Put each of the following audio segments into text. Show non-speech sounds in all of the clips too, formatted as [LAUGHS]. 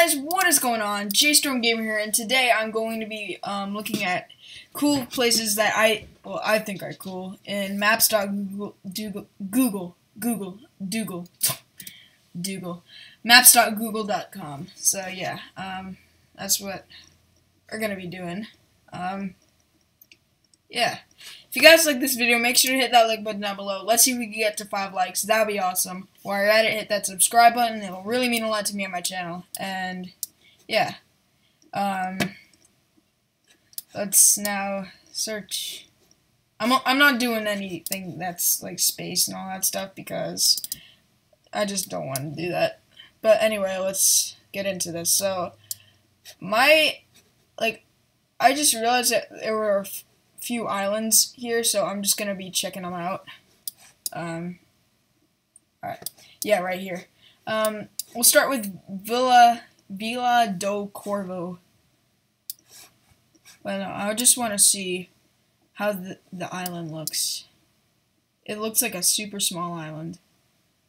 guys, what is going on? JStorm Gamer here, and today I'm going to be um, looking at cool places that I, well, I think are cool in maps.google, Google, Google, [LAUGHS] Google, Google, Google, maps.google.com. So yeah, um, that's what we're gonna be doing. Um, yeah. If you guys like this video, make sure to hit that like button down below. Let's see if we can get to 5 likes. That would be awesome. While you're at it, hit that subscribe button. It'll really mean a lot to me on my channel. And, yeah. Um, let's now search. I'm, I'm not doing anything that's like space and all that stuff because I just don't want to do that. But anyway, let's get into this. So, my, like, I just realized that there were few islands here, so I'm just gonna be checking them out. Um, alright, yeah, right here. Um, we'll start with Villa Vila do Corvo. Uh, I just want to see how the, the island looks. It looks like a super small island.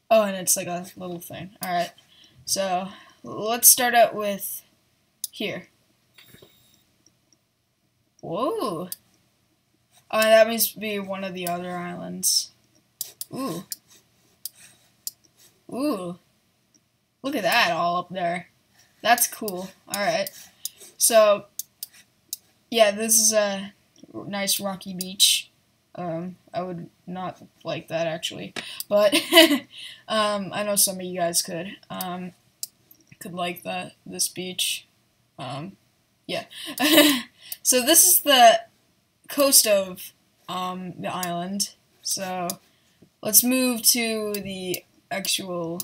Oh, and it's like a little thing. Alright, so let's start out with here. Whoa. Oh, that must be one of the other islands. Ooh. Ooh. Look at that all up there. That's cool. Alright. So, yeah, this is a nice rocky beach. Um, I would not like that actually, but [LAUGHS] um, I know some of you guys could um, could like the this beach. Um, yeah. [LAUGHS] so this is the coast of um, the island. So let's move to the actual.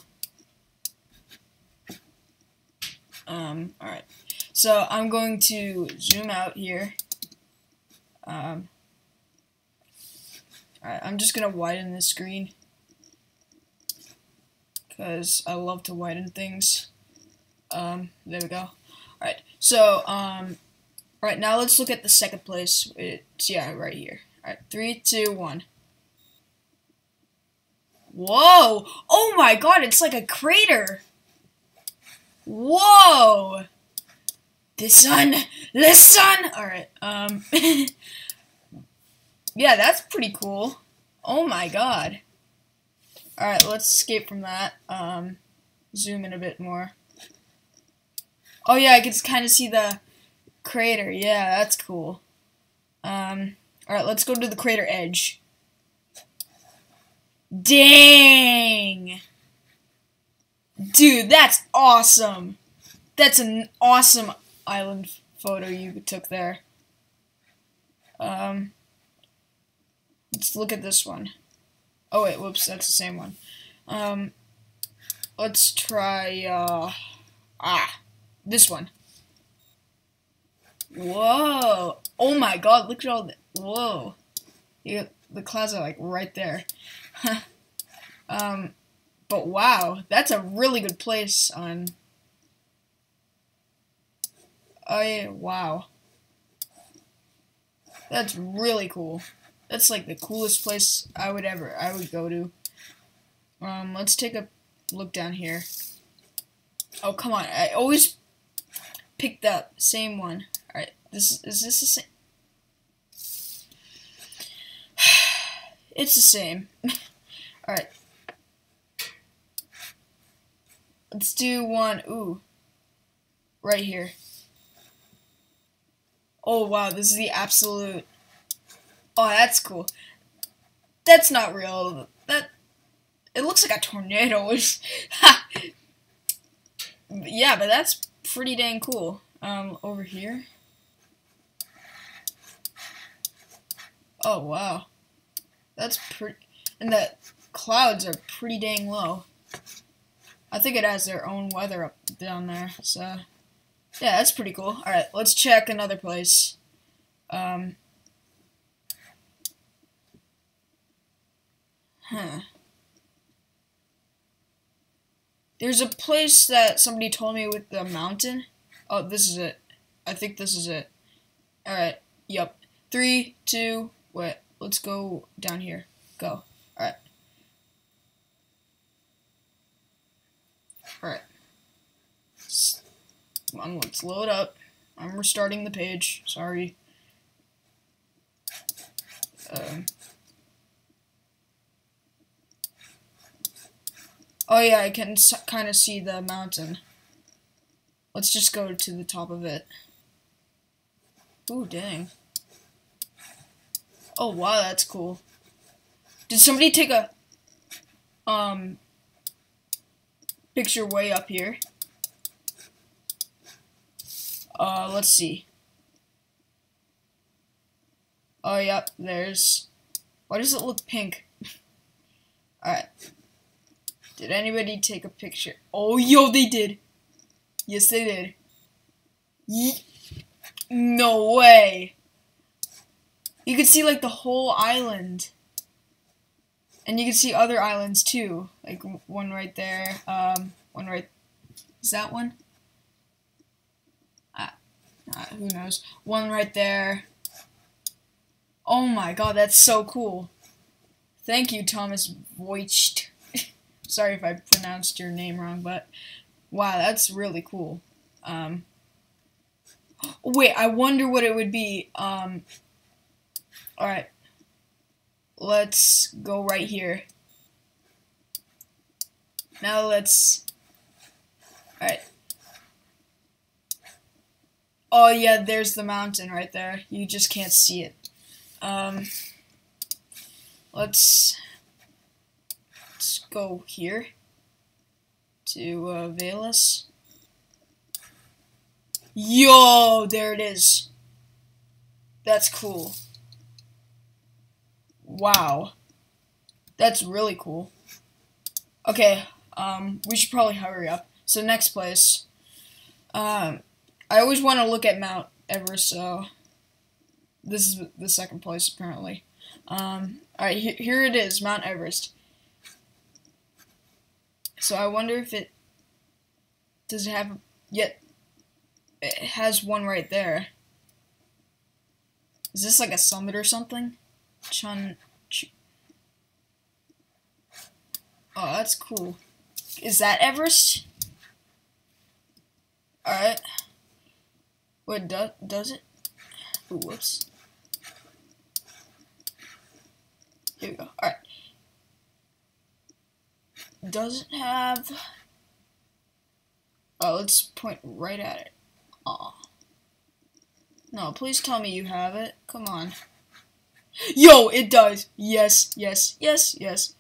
Um, alright. So I'm going to zoom out here. Um, alright, I'm just going to widen the screen. Because I love to widen things. Um, there we go. Alright, so, um, Alright, now let's look at the second place. It's, yeah, right here. Alright, three, two, one. Whoa! Oh my god, it's like a crater! Whoa! The sun! The sun! Alright, um... [LAUGHS] yeah, that's pretty cool. Oh my god. Alright, let's escape from that. Um, zoom in a bit more. Oh yeah, I can kind of see the Crater, yeah, that's cool. Um, alright, let's go to the crater edge. Dang! Dude, that's awesome! That's an awesome island photo you took there. Um, let's look at this one. Oh wait, whoops, that's the same one. Um, let's try, uh, ah, this one. Whoa! Oh my god, look at all the. Whoa! You, the clouds are like right there. um, but wow, that's a really good place on. Oh yeah, wow. That's really cool. That's like the coolest place I would ever I would go to. Um, let's take a look down here. Oh come on! I always pick that same one. This is this the same? [SIGHS] it's the same. [SIGHS] Alright. Let's do one, ooh. Right here. Oh wow, this is the absolute Oh, that's cool. That's not real. That it looks like a tornado. [LAUGHS] Yeah, but that's pretty dang cool. Um, over here. Oh, wow. That's pretty... And the clouds are pretty dang low. I think it has their own weather up down there, so... Yeah, that's pretty cool. Alright, let's check another place. Um... Huh. There's a place that somebody told me with the mountain. Oh, this is it. I think this is it. Alright, yep. Three, two, Wait, let's go down here. Go. Alright. Alright. on, let's load up. I'm restarting the page. Sorry. Um. Oh yeah, I can kind of see the mountain. Let's just go to the top of it. Ooh, dang. Oh wow, that's cool. Did somebody take a um picture way up here? Uh, let's see. Oh, yep, there's... Why does it look pink? [LAUGHS] Alright. Did anybody take a picture? Oh, yo, they did. Yes, they did. Ye no way. You could see, like, the whole island. And you can see other islands, too. Like, one right there. Um, one right... Is that one? Uh, who knows? One right there. Oh my god, that's so cool. Thank you, Thomas Voigt. [LAUGHS] Sorry if I pronounced your name wrong, but wow, that's really cool. Um, [GASPS] wait, I wonder what it would be. Um, Alright. Let's go right here. Now let's... Alright. Oh yeah, there's the mountain right there. You just can't see it. Um, let's let's go here to uh, Valus. Yo, there it is. That's cool. Wow. That's really cool. Okay, um, we should probably hurry up. So next place. Um, I always want to look at Mount Everest, so this is the second place apparently. Um, Alright, he here it is, Mount Everest. So I wonder if it does it have yet it has one right there. Is this like a summit or something? Chun Oh, that's cool. Is that Everest? Alright. Wait, do, does it? Ooh, whoops. Here we go. Alright. Does it have... Oh, let's point right at it. Aw. No, please tell me you have it. Come on. Yo, it does. Yes, yes, yes, yes.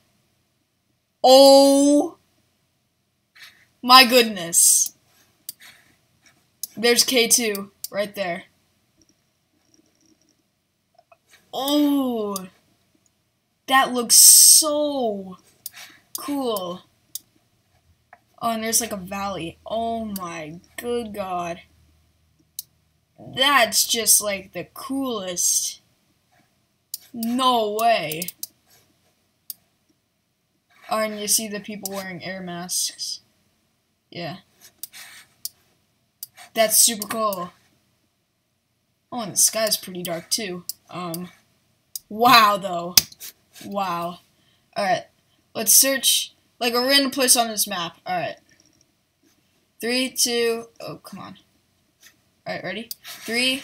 Oh my goodness. There's K2 right there. Oh, that looks so cool. Oh, and there's like a valley. Oh my good god. That's just like the coolest. No way. Oh, and you see the people wearing air masks. Yeah. That's super cool. Oh, and the sky's pretty dark too. Um, wow, though. Wow. Alright, let's search, like, a random place on this map. Alright. Three, two, oh, come on. Alright, ready? Three,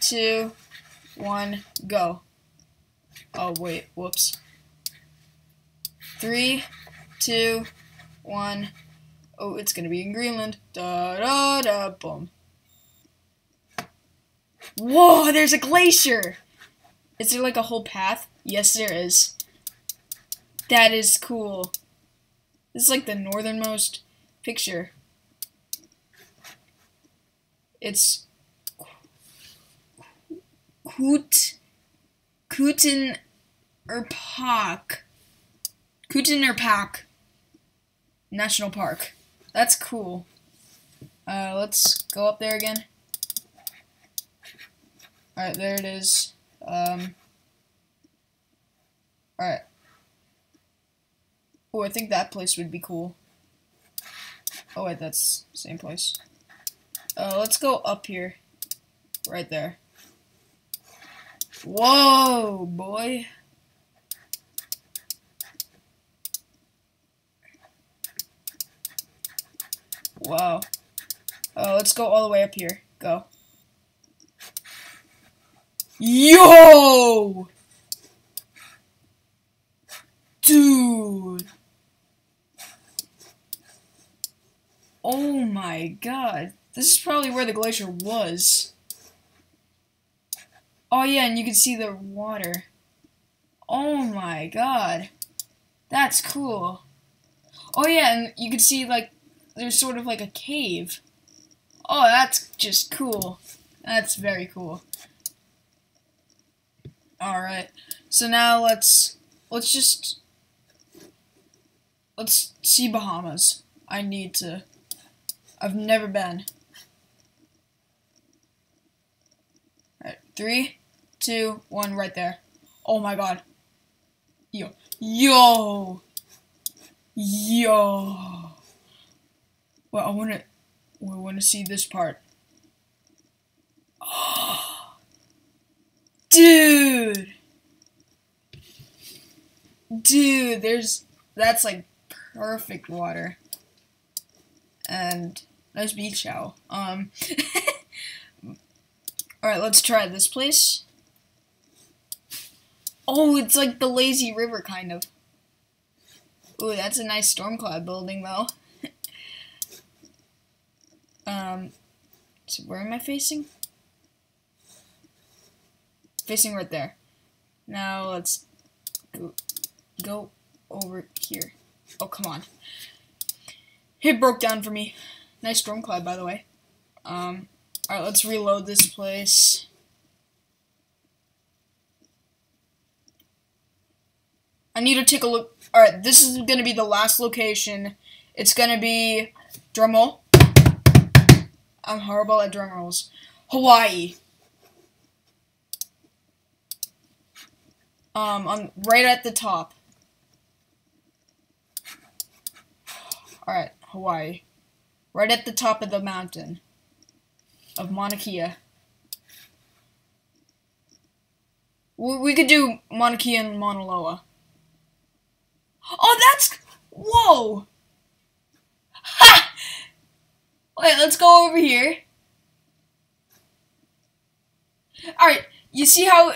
two, one, go. Oh, wait, whoops. Three, two, one, Oh, it's gonna be in Greenland. Da da da boom. Whoa, there's a glacier! Is there like a whole path? Yes, there is. That is cool. This is like the northernmost picture. It's Kut Kuten Erpak. Erpak National Park. That's cool. Uh, let's go up there again. Alright, there it is. Um, Alright. Oh, I think that place would be cool. Oh, wait, that's same place. Uh, let's go up here. Right there. Whoa, boy. Wow. Oh, let's go all the way up here. Go. Yo! Dude. Oh my god. This is probably where the glacier was. Oh yeah, and you can see the water. Oh my god. That's cool. Oh yeah, and you can see like there's sort of like a cave. Oh, that's just cool. That's very cool. Alright. So now let's let's just let's see Bahamas. I need to I've never been. Alright, three, two, one, right there. Oh my god. Yo. Yo! Yo! Well, I wanna, We wanna see this part. [GASPS] Dude! Dude, there's, that's like perfect water. And nice beach show. Um, [LAUGHS] alright, let's try this place. Oh, it's like the lazy river, kind of. Ooh, that's a nice storm cloud building, though. Um, so where am I facing? Facing right there. Now let's go, go over here. Oh, come on. It broke down for me. Nice storm cloud, by the way. Um, alright, let's reload this place. I need to take a look. Alright, this is going to be the last location. It's going to be, drumroll. I'm horrible at drum rolls. Hawaii. Um, on right at the top. Alright, Hawaii. Right at the top of the mountain. Of Mauna Kea. We could do Mauna Kea and Mauna Loa. Oh, that's... Whoa! Ha! Wait, let's go over here. Alright, you see how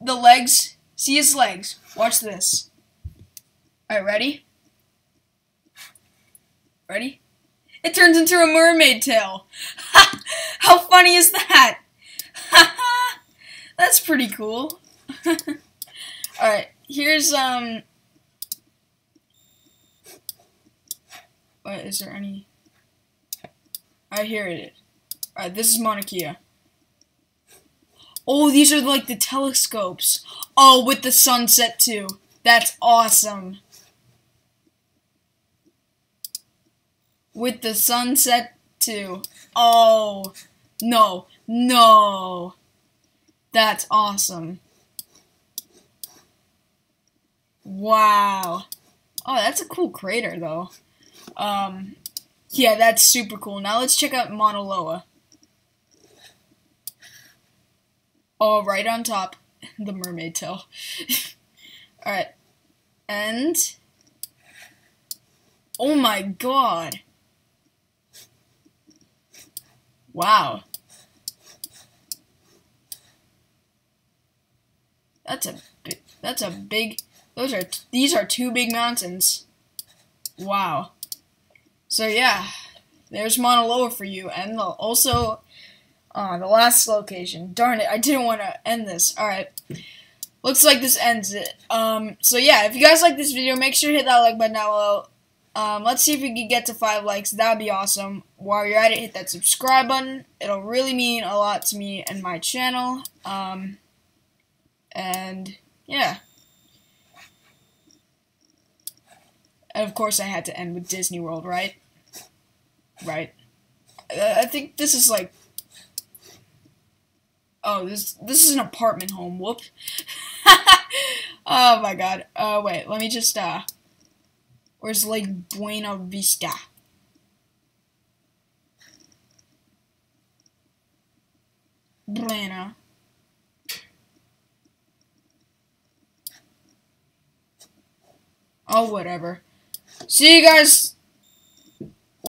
the legs... See his legs. Watch this. Alright, ready? Ready? It turns into a mermaid tail. Ha! [LAUGHS] how funny is that? Ha [LAUGHS] ha! That's pretty cool. [LAUGHS] Alright, here's, um... What, is there any... I hear it. Alright, this is Kea. Oh, these are like the telescopes. Oh, with the sunset too. That's awesome. With the sunset too. Oh, no, no. That's awesome. Wow. Oh, that's a cool crater though. Um, yeah, that's super cool. Now let's check out Mauna Loa. Oh, right on top, the mermaid tail. [LAUGHS] Alright, and... Oh my god! Wow. That's a that's a big those are these are two big mountains. Wow. So yeah, there's Mauna Loa for you, and also uh, the last location. Darn it, I didn't want to end this. All right, looks like this ends it. Um, so yeah, if you guys like this video, make sure to hit that like button down below. Um, let's see if we can get to five likes. That'd be awesome. While you're at it, hit that subscribe button. It'll really mean a lot to me and my channel. Um, and yeah. And of course, I had to end with Disney World, right? Right. I think this is like. Oh, this this is an apartment home. Whoop. [LAUGHS] oh my god. Uh, wait. Let me just uh. Where's Lake Buena Vista? Buena. Oh, whatever. See you guys